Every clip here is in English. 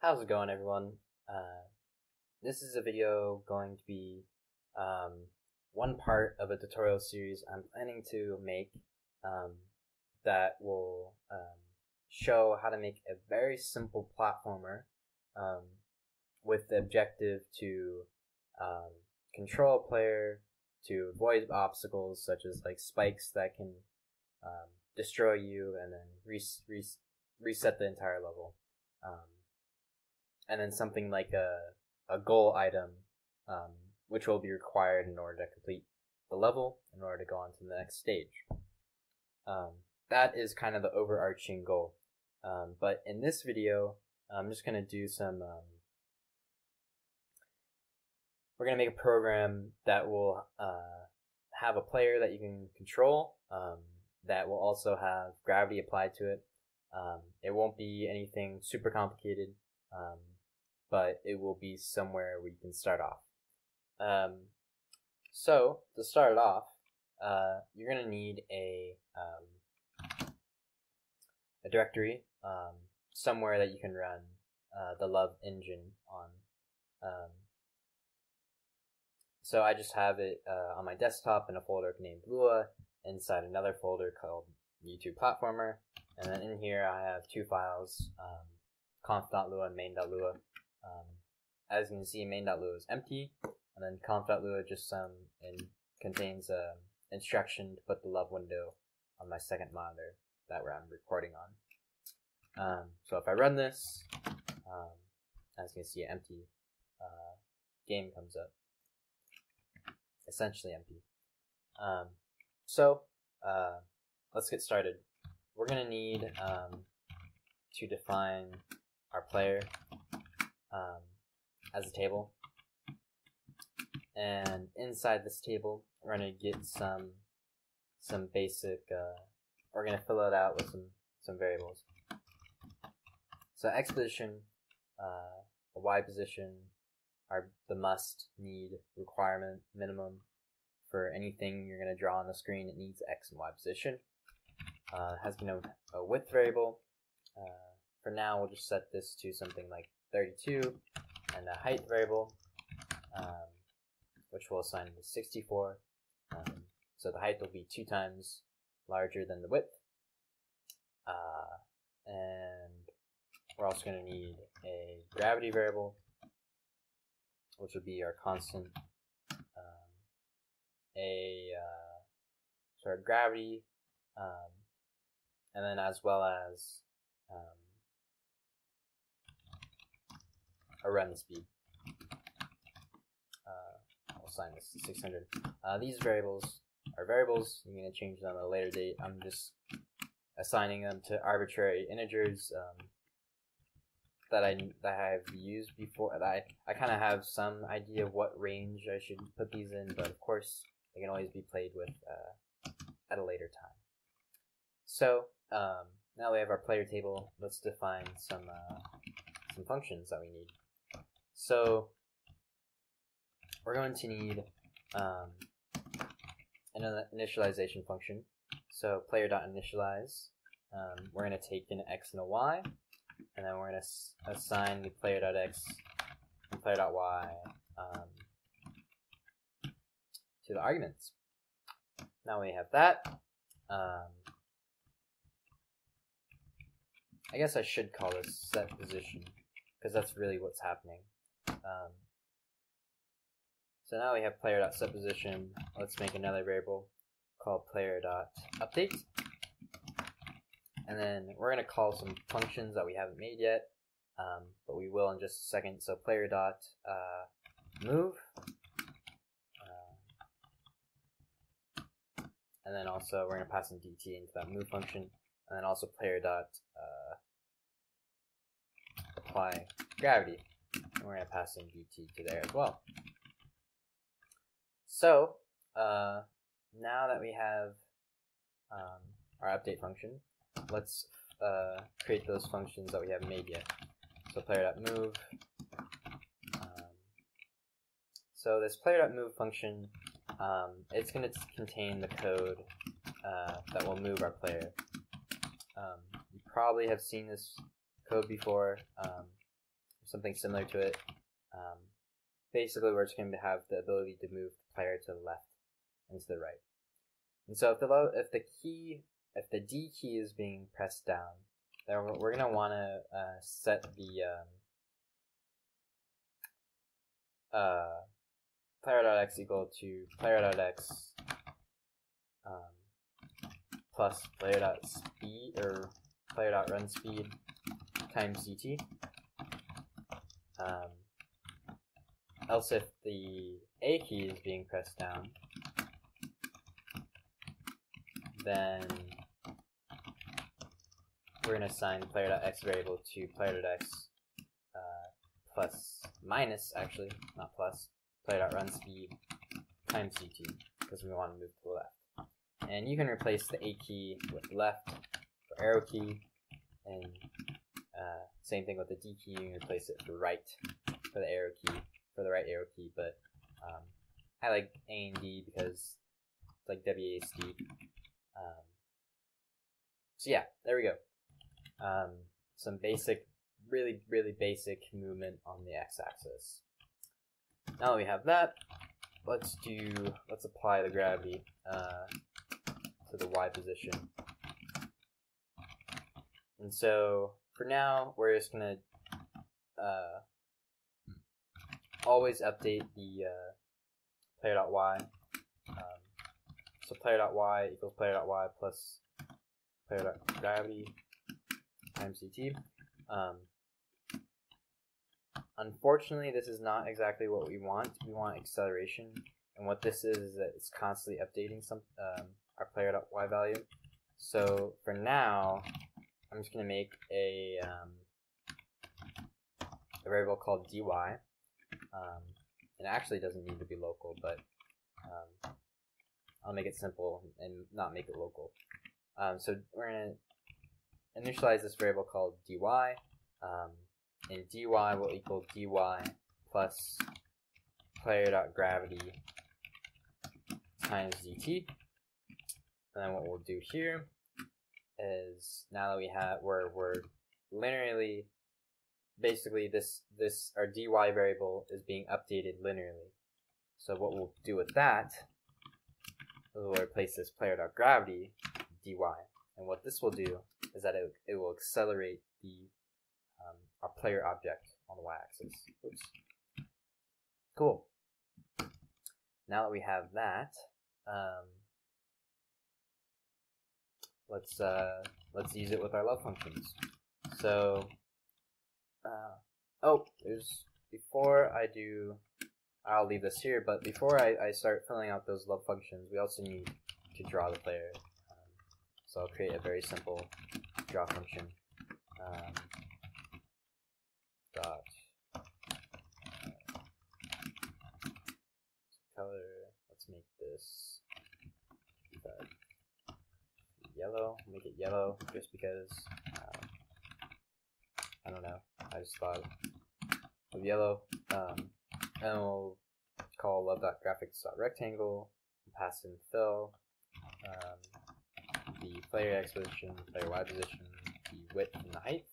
How's it going, everyone? Uh, this is a video going to be um, one part of a tutorial series I'm planning to make um, that will um, show how to make a very simple platformer um, with the objective to um, control a player to avoid obstacles such as like spikes that can um, destroy you and then res- res- reset the entire level. And then something like a, a goal item, um, which will be required in order to complete the level in order to go on to the next stage. Um, that is kind of the overarching goal. Um, but in this video, I'm just going to do some. Um, we're going to make a program that will uh, have a player that you can control, um, that will also have gravity applied to it. Um, it won't be anything super complicated. Um, but it will be somewhere where you can start off. Um, so to start off, uh, you're gonna need a um, a directory um, somewhere that you can run uh, the Love engine on. Um, so I just have it uh, on my desktop in a folder named Lua inside another folder called YouTube Platformer, and then in here I have two files, um, conf.lua and main.lua. Um, as you can see, main.lua is empty, and then conf.lua just some and contains an instruction to put the love window on my second monitor that I'm recording on. Um, so if I run this, um, as you can see, empty uh, game comes up. Essentially empty. Um, so uh, let's get started. We're gonna need um, to define our player um, as a table. And inside this table, we're gonna get some some basic. Uh, we're gonna fill it out with some some variables. So x position, uh, y position are the must need requirement minimum for anything you're gonna draw on the screen. It needs x and y position. Uh, has been a, a width variable. Uh, for now, we'll just set this to something like 32 and the height variable, um, which we'll assign to 64. Um, so the height will be two times larger than the width. Uh, and we're also going to need a gravity variable, which will be our constant. Um, a uh, sort of gravity, um, and then as well as um, a run speed. Uh, I'll assign this to 600. Uh, these variables are variables. I'm going to change them at a later date. I'm just assigning them to arbitrary integers um, that I that I've used before. That I, I kind of have some idea of what range I should put these in, but of course they can always be played with uh, at a later time. So um, now we have our player table. Let's define some uh, some functions that we need. So we're going to need um, an initialization function. So player.initialize, um, we're going to take an x and a y, and then we're going to assign the player.x and player.y um, to the arguments. Now we have that. Um, I guess I should call this set position because that's really what's happening. Um, so now we have player.setPosition. Let's make another variable called player.update. And then we're going to call some functions that we haven't made yet, um, but we will in just a second. So player.move. Uh, uh, and then also we're going to pass in dt into that move function. And then also player dot uh, apply gravity. And we're going to pass in dt to there as well. So, uh, now that we have um, our update function, let's uh, create those functions that we haven't made yet. So player.move. Um, so this player.move function, um, it's going to contain the code uh, that will move our player. Um, you probably have seen this code before. Something similar to it. Um, basically, we're just going to have the ability to move the player to the left and to the right. And so if the low, if the key, if the D key is being pressed down, then we're, we're going to want to uh, set the um, uh, player.x equal to player.x um, plus player.speed or player.run speed times dt. Um, else if the A key is being pressed down, then we're going to assign player.x variable to player.x uh, plus minus, actually, not plus, player.run speed times dt, because we want to move to the left. And you can replace the A key with left for arrow key, and same thing with the D key, you can replace it for right for the arrow key, for the right arrow key, but um, I like A and D because it's like WASD. Um, so yeah, there we go. Um, some basic, really, really basic movement on the x-axis. Now that we have that, let's do, let's apply the gravity uh, to the y position. And so for now, we're just gonna uh, always update the uh, player.y. Um, so player.y equals player.y plus player.gravity times dt. Um, unfortunately, this is not exactly what we want. We want acceleration, and what this is is that it's constantly updating some um, our player.y value. So for now, I'm just going to make a, um, a variable called dy. Um, it actually doesn't need to be local, but um, I'll make it simple and not make it local. Um, so we're going to initialize this variable called dy, um, and dy will equal dy plus player.gravity times dt. And then what we'll do here is now that we have we're we're linearly basically this this our dy variable is being updated linearly. So what we'll do with that is we'll replace this player.gravity dy. And what this will do is that it, it will accelerate the um, our player object on the y-axis. Oops. Cool. Now that we have that, um, let's uh, let's use it with our love functions. So, uh, oh, there's before I do, I'll leave this here. But before I, I start filling out those love functions, we also need to draw the player. Um, so I'll create a very simple draw function. Um, dot uh, color. Let's make this. Uh, yellow, make it yellow just because, um, I don't know, I just thought of yellow, um, and we'll call love.graphics.rectangle, pass in fill, um, the player x position, player y position, the width and the height.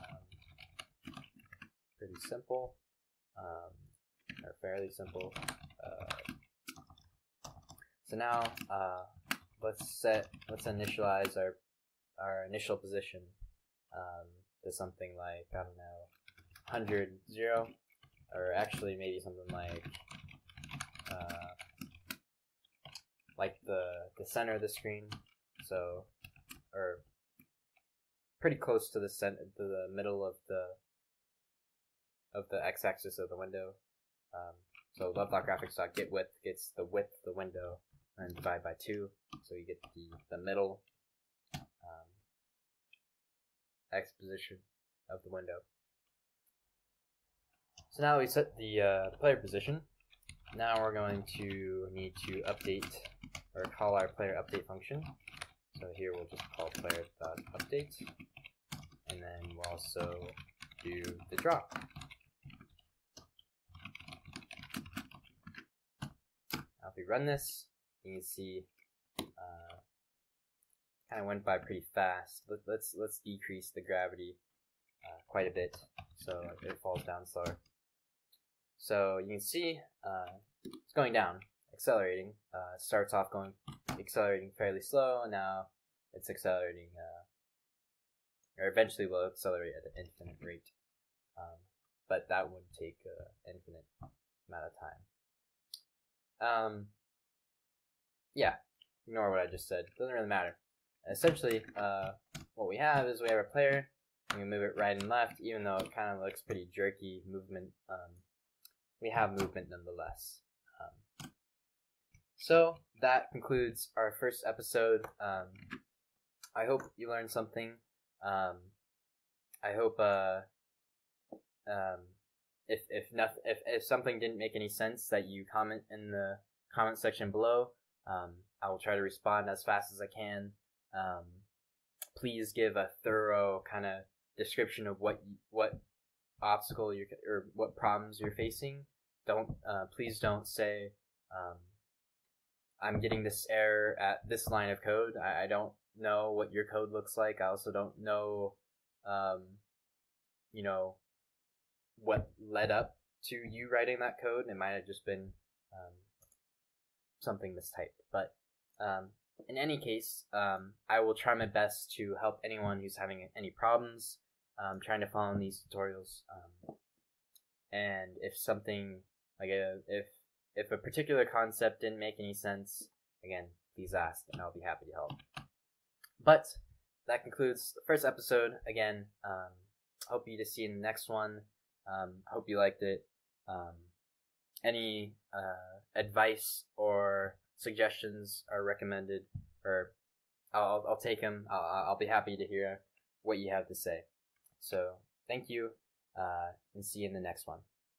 Um, pretty simple, um, or fairly simple. Uh, so now, uh, let's set let's initialize our our initial position um, to something like I don't know 100 0 or actually maybe something like uh, like the the center of the screen so or pretty close to the center to the middle of the of the x-axis of the window. Um, so love.graphics.getWidth width gets the width of the window and divide by 2, so you get the, the middle um, x position of the window. So now we set the uh, player position. Now we're going to need to update or call our player update function. So here we'll just call player.update and then we'll also do the drop. Now if we run this, you can see uh, kind of went by pretty fast. Let, us let's decrease the gravity uh, quite a bit. so it falls down slower. So you can see uh, it's going down, accelerating. Uh, starts off going accelerating fairly slow, and now it's accelerating, uh, or eventually will accelerate at an infinite rate. Um, but that would take an infinite amount of time. Um, yeah, ignore what I just said. Doesn't really matter. Essentially, uh, what we have is we have a player. We move it right and left, even though it kind of looks pretty jerky movement. Um, we have movement nonetheless. Um, so that concludes our first episode. Um, I hope you learned something. Um, I hope uh, um, if if nothing if if something didn't make any sense, that you comment in the comment section below. Um, I will try to respond as fast as I can. Um, please give a thorough kind of description of what what obstacle you or what problems you're facing. Don't uh, please don't say um, I'm getting this error at this line of code. I, I, don't know what your code looks like. I also don't know, um, you know, what led up to you writing that code. It might have just been um, something mistyped. But um, in any case, um, I will try my best to help anyone who's having any problems um, trying to follow these tutorials. Um, and if something like a, if if a particular concept didn't make any sense, again, please ask, and I'll be happy to help. But that concludes the first episode. Again, um, hope you to see you in the next one. Um, hope you liked it. Um, any uh, advice or suggestions are recommended, or I'll, I'll take them. I'll, I'll be happy to hear what you have to say. So thank you, uh, and see you in the next one.